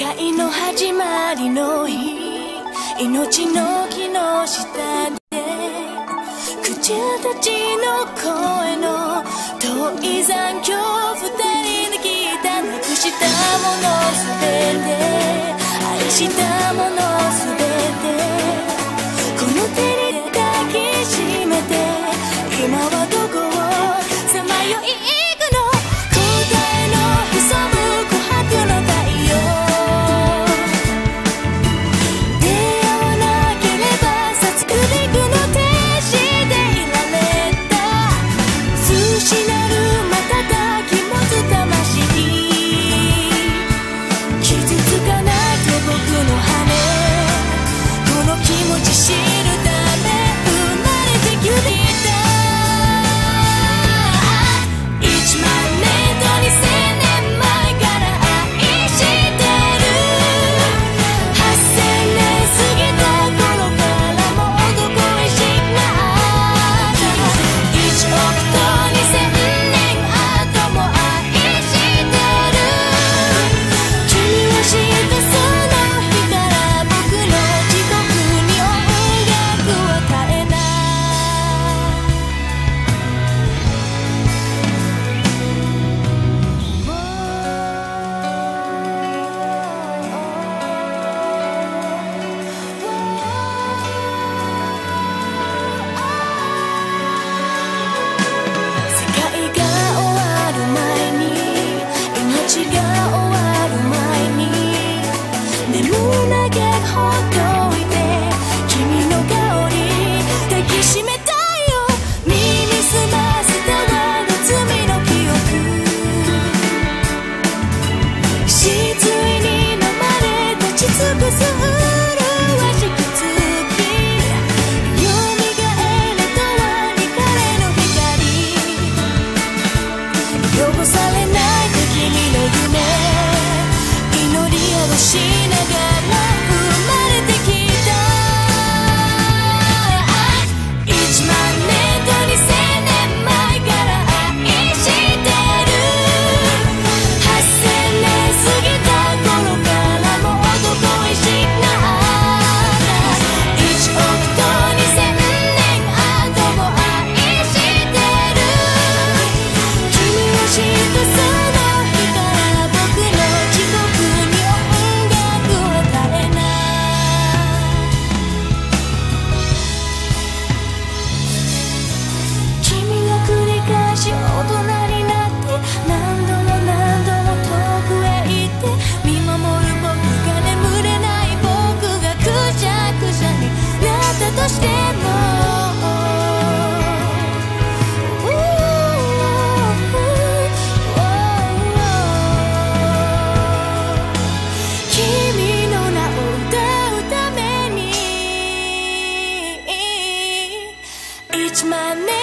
界の始まりの日。命の木の下で。口たちの声の遠い残響二人で聞いた。なくしたもの全て。愛したもの全て。It's my name